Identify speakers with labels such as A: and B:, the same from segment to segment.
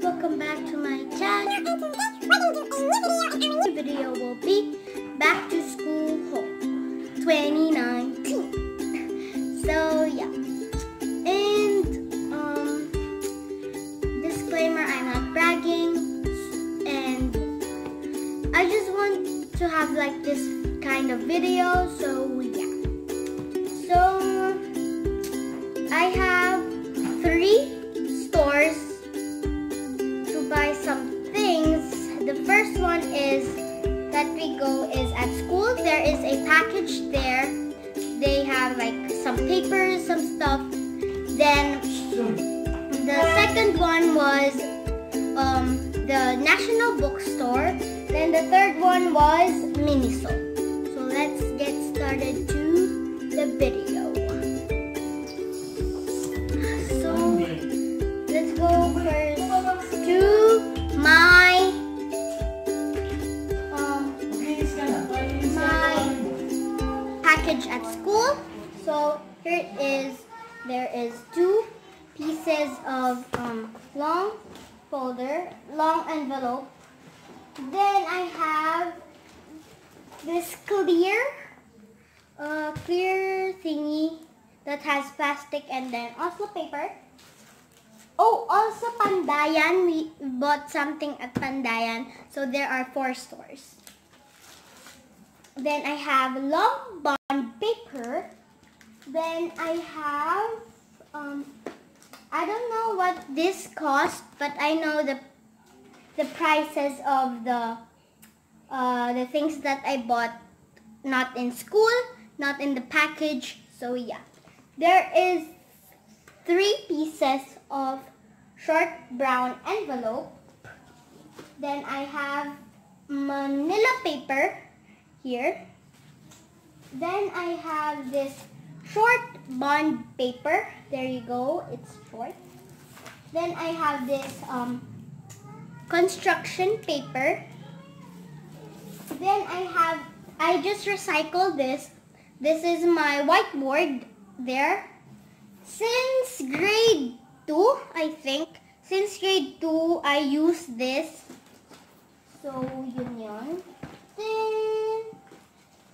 A: Welcome back to my channel. Video will be Back to School Home 2019. So yeah. And um disclaimer I'm not bragging and I just want to have like this kind of video so one was Miniso. So let's get started to the video. So let's go first to my um my package at school. So here it is. There is two pieces of um, long folder, long envelope. Then I have this clear, uh, clear thingy that has plastic and then also paper. Oh, also Pandayan. We bought something at Pandayan. So there are four stores. Then I have long bond paper. Then I have, um, I don't know what this cost, but I know the the prices of the uh, the things that I bought not in school, not in the package. So yeah, there is three pieces of short brown envelope. Then I have manila paper here. Then I have this short bond paper. There you go. It's short. Then I have this um, construction paper. Then I have, I just recycled this. This is my whiteboard there. Since grade 2, I think. Since grade 2, I use this. So, yun yun. Then,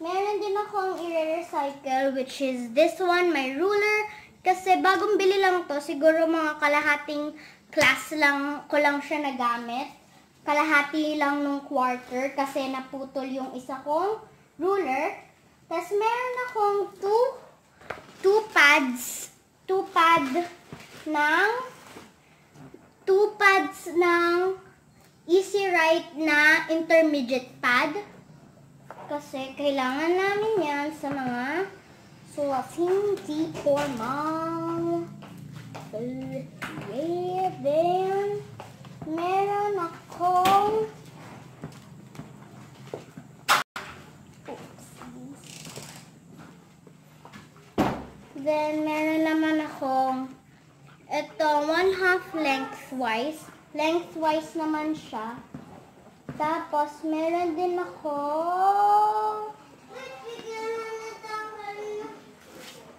A: meron din akong i-recycle which is this one, my ruler. Kasi bagong bili lang to, siguro mga kalahating class lang ko lang siya nagamit. Kalahati lang nung quarter kasi naputol yung isa kong ruler. Tapos meron akong two, two pads, two pad ng, two pads ng Easy Write na intermediate pad. Kasi kailangan namin yan sa mga sulat hindi formal. Then, meron akong Oopsies. Then, meron naman akong ito, one half lengthwise. Lengthwise naman siya. Tapos, meron din ako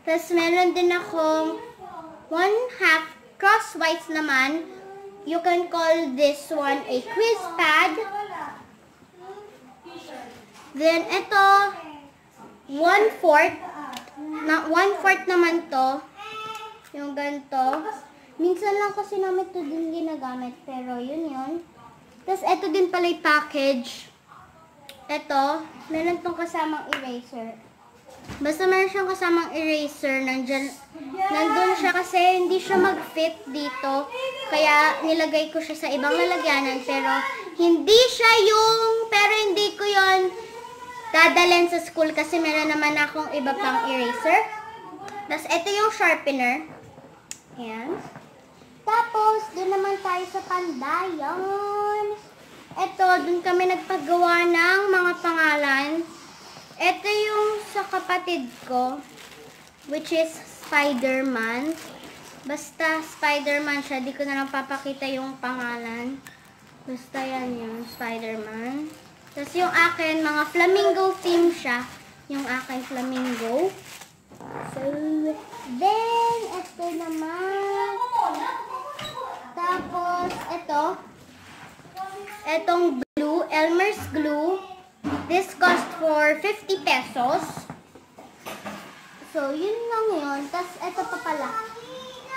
A: Tapos, meron din akong one half crosswise naman. You can call this one a quiz pad. Then, ito, one fourth. Na, one fourth naman to. Yung ganito. Minsan lang kasi namin ito din ginagamit. Pero, yun yun. Tapos, ito din pala yung package. Ito, meron tong kasamang eraser. Basta meron siyang kasamang eraser, nandyan, nandun siya kasi hindi siya mag-fit dito. Kaya nilagay ko siya sa ibang lalagyanan. Pero hindi siya yung, pero hindi ko yon dadalhin sa school kasi meron naman akong iba pang eraser. Tapos ito yung sharpener. Ayan. Tapos, doon naman tayo sa pandayan. Ito, doon kami nagpagawa ng mga pangalan. Ito yung sa kapatid ko, which is Spider-Man. Basta Spider-Man siya, di ko na lang papakita yung pangalan. Basta yan yung Spider-Man. Tapos yung akin, mga flamingo team siya. Yung akin flamingo. So, then, ito naman. Tapos, ito. Etong glue, Elmer's glue. This cost for 50 pesos. So, yun lang yun. Tapos, eto pa pala.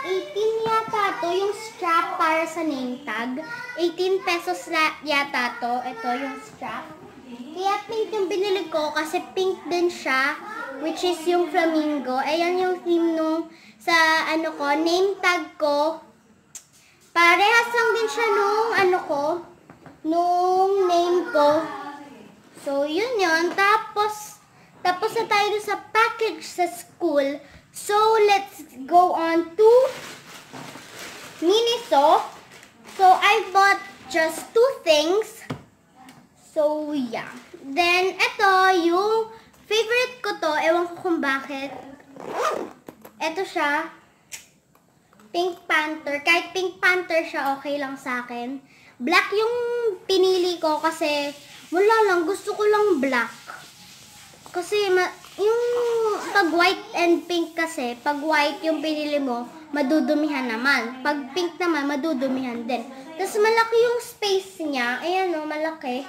A: 18 yata to yung strap para sa name tag. 18 pesos na yata to. Ito yung strap. Kaya pink yung binili ko kasi pink din siya. Which is yung flamingo. Ayan yung theme nung sa ano ko, name tag ko. Parehas lang din siya nung ano ko, nung name ko. So, yun yun. Tapos, tapos na tayo sa package sa school. So, let's go on to Miniso. So, I bought just two things. So, yeah. Then, ito, yung favorite ko to. Ewan ko kung bakit. Ito siya. Pink Panther. Kahit Pink Panther siya, okay lang sa akin. Black yung pinili ko kasi wala lang, gusto ko lang black. Kasi ma yung pag white and pink kasi, pag white yung pinili mo, madudumihan naman. Pag pink naman, madudumihan din. Tapos malaki yung space niya. Ayan o, malaki.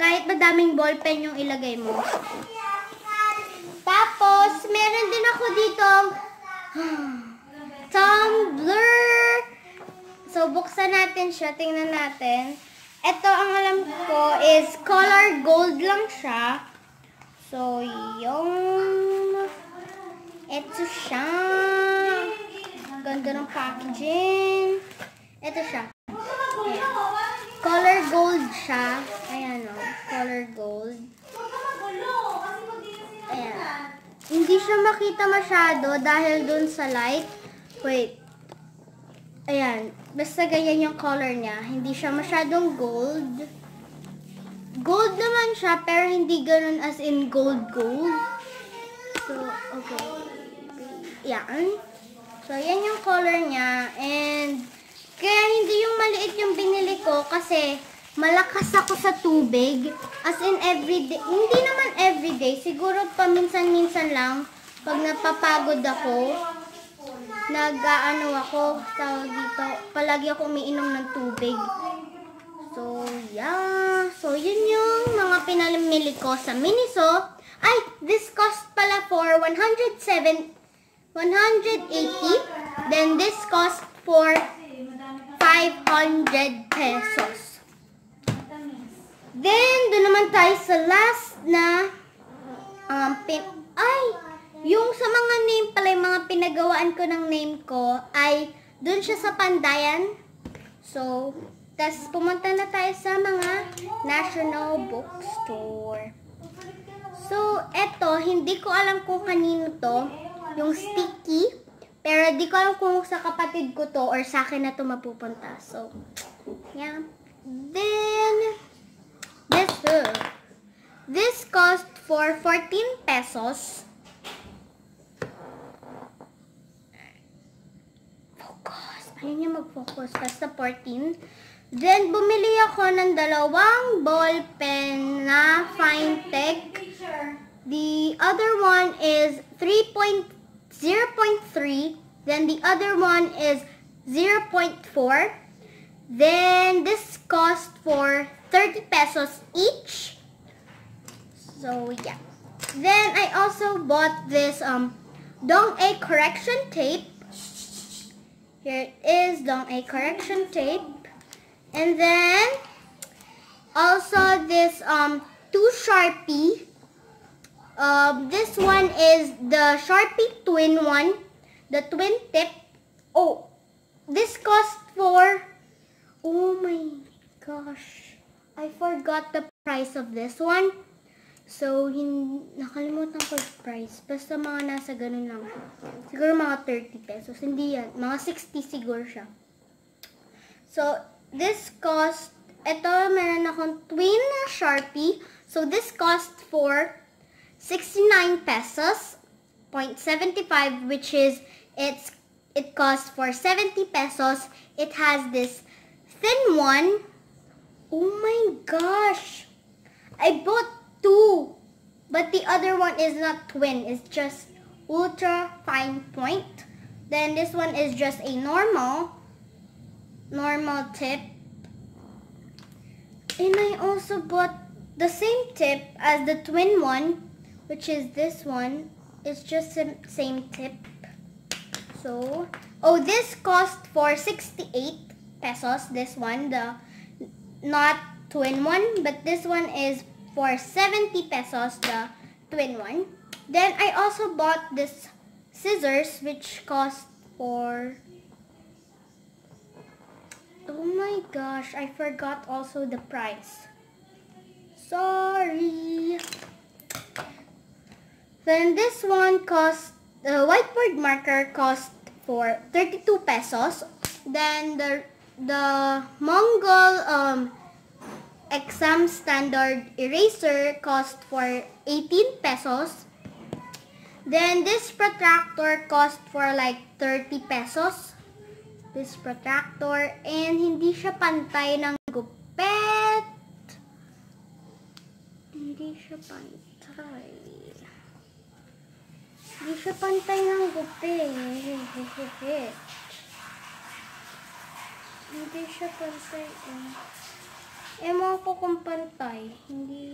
A: Kahit madaming ballpen yung ilagay mo. Tapos, meron din ako dito Tumblr. So, buksan natin siya. Tingnan natin. Ito, ang alam ko is color gold lang siya. So, yung... Ito siya. Ganda ng packaging. Ito siya. Color gold siya. Ayan o. Color gold. Ayan. Hindi siya makita masyado dahil dun sa light. Wait. Ayan. Basta ganyan yung color niya. Hindi siya masyadong gold. Gold naman siya, pero hindi ganun as in gold gold. So, okay. Yan. So, yan yung color niya. And, kaya hindi yung maliit yung binili ko kasi malakas ako sa tubig. As in everyday. Hindi naman everyday. Siguro paminsan-minsan lang. Pag napapagod ako, nag-ano ako, tawag dito, palagi ako umiinom ng tubig. So, yeah. So, yun yung mga pinamili ko sa Miniso. Ay, this cost pala for 107, 180. Then, this cost for 500 pesos. Then, doon naman tayo sa last na um, pin... Ay! Yung sa mga name pala, yung mga pinagawaan ko ng name ko ay doon siya sa Pandayan. So, tas pumunta na tayo sa mga National Bookstore. So, eto, hindi ko alam kung kanino to, yung sticky. Pero di ko alam kung sa kapatid ko to or sa akin na to mapupunta. So, yeah. Then, this, uh, this cost for 14 pesos. Ayun yung mag-focus. Basta 14. Then, bumili ako ng dalawang ball pen na Fine Tech. The other one is 3.0.3. Then, the other one is 0.4. Then, this cost for 30 pesos each. So, yeah. Then, I also bought this um, Dong A correction tape. Here is, A correction tape. And then, also this um, two Sharpie. Um, this one is the Sharpie twin one. The twin tip. Oh, this cost for, oh my gosh. I forgot the price of this one. So, hin nakalimutan ko yung price. Basta mga nasa ganun lang. Siguro mga 30 pesos. Hindi yan. Mga 60 siguro siya. So, this cost, ito meron akong twin Sharpie. So, this cost for 69 pesos, 0.75, which is, it's, it costs for 70 pesos. It has this thin one. Oh my gosh! I bought two, but the other one is not twin. It's just ultra fine point. Then this one is just a normal, normal tip. And I also bought the same tip as the twin one, which is this one. It's just the same tip. So, oh, this cost for 68 pesos. This one, the not twin one, but this one is for 70 pesos, the twin one. Then I also bought this scissors, which cost for Oh my gosh, I forgot also the price. Sorry. Then this one cost, the whiteboard marker cost for 32 pesos. Then the the Mongol um, exam standard eraser cost for 18 pesos. Then this protractor cost for like 30 pesos this protractor and hindi siya pantay ng gupit. Hindi siya pantay. Hindi siya pantay ng gupit. Hindi siya pantay. Eh. Ewan ko kung pantay. Hindi...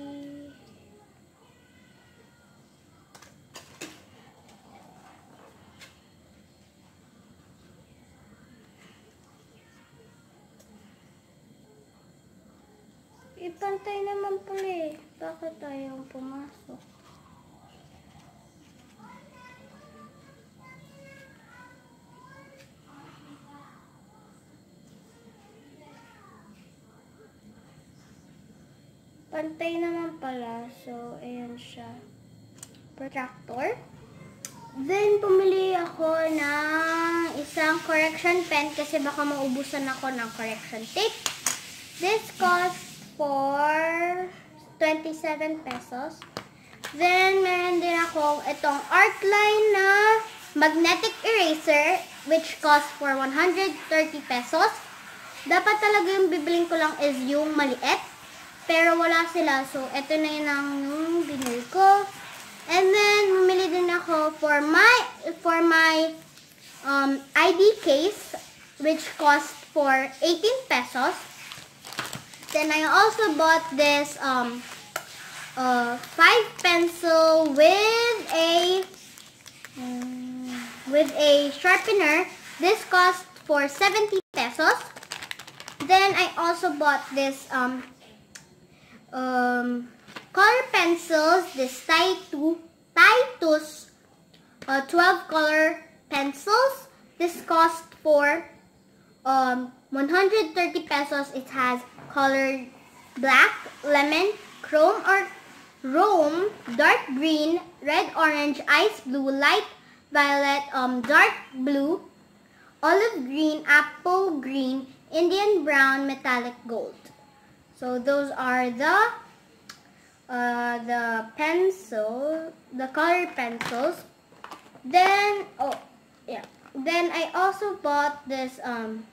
A: Ipantay naman pala eh. Bakit ayaw pumasok? Pantay naman pala. So, ayan siya. Protractor. Then, pumili ako ng isang correction pen kasi baka maubusan ako ng correction tape. This cost for 27 pesos. Then, meron din ako itong Artline na magnetic eraser which cost for 130 pesos. Dapat talaga yung bibiling ko lang is yung maliit. Pero wala sila. So, ito na yun ang yung binili ko. And then, bumili din ako for my, for my um, ID case which cost for 18 pesos. Then I also bought this um, uh, five pencil with a um, with a sharpener. This cost for 70 pesos. Then I also bought this um, um, color pencils. This Titu Titus uh, 12 color pencils. This cost for um, 130 pesos. It has colored black, lemon, chrome or rome, dark green, red, orange, ice blue, light violet, um, dark blue, olive green, apple green, Indian brown, metallic gold. So those are the uh, the pencil, the color pencils. Then, oh, yeah. Then I also bought this um,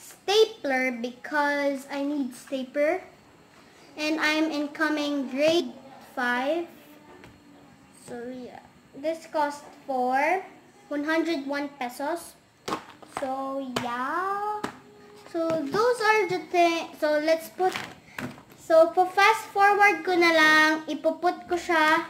A: stapler because I need stapler. And I'm incoming grade 5. So yeah, this cost for 101 pesos. So yeah. So those are the things. So let's put So, po fast forward ko na lang, ipuput ko siya